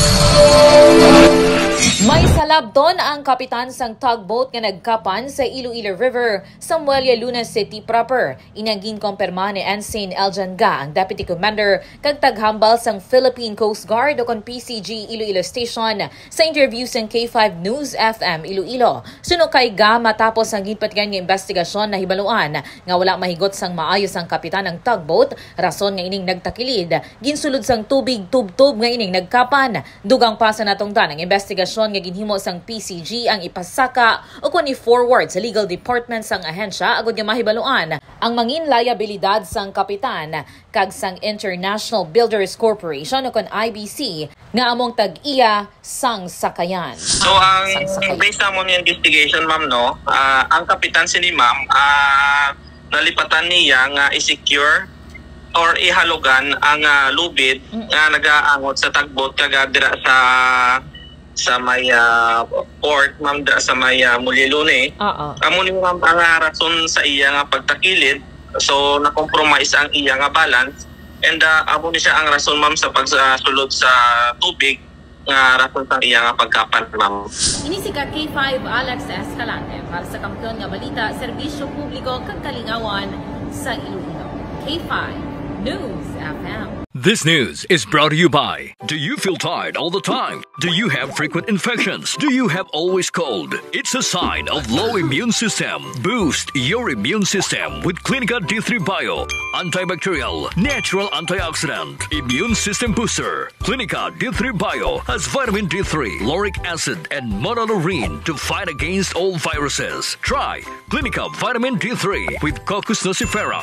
Oh. May salabton ang kapitan sang tugboat nga nagkapan sa Iloilo River sa Muelle Luna City proper. Inangin kompirma ni Ensign Eljan Ga, ang Deputy Commander, kag taghambal sang Philippine Coast Guard o kon PCG Iloilo Station sa interview sang K5 News FM Iloilo. Suno kay Ga matapos ang ginpatgan nga investigasyon na hibaluan nga wala mahigot sang maayos ang kapitan ng tugboat, rason nga ining nagtakilid, ginsulod sang tubig tubtob nga ining nagkapan. Dugang pa sa natungdan ang investigasyon nga ginhimo sang PCG ang ipasaka o kun i-forward sa legal department sang ahensya agud nga mahibaluan ang mangin liabilidad sang kapitan kag sang International Builders Corporation o kun IBC nga among tag-iya sang sakayan. So ang Sang sakay. based na mo investigation ma'am no, ah, ang kapitan si ni ma'am ah, nalipatan niya nga i-secure or ihalugan ang ah, lubid nga nagaangot sa tagboat kaga dira sa sa may ah, port ma'am dira sa may uh, Mulilune. Oo. Amo ni ma'am ang ah, rason sa iya nga pagtakilid so na-compromise ang iya nga balance and uh, amo ni siya ang rason ma'am sa pagsulod sa tubig nga rason sa iya nga pagkapan ma'am. Ini si ka K5 Alex Escalante para sa kampiyon nga balita, serbisyo publiko kag kalingawan sa Iloilo. K5 News FM. This news is brought to you by Do you feel tired all the time? Do you have frequent infections? Do you have always cold? It's a sign of low immune system. Boost your immune system with Clinica D3 Bio. Antibacterial, natural antioxidant, immune system booster. Clinica D3 Bio has vitamin D3, lauric acid, and monolurine to fight against all viruses. Try Clinica Vitamin D3 with Coccus nocifera.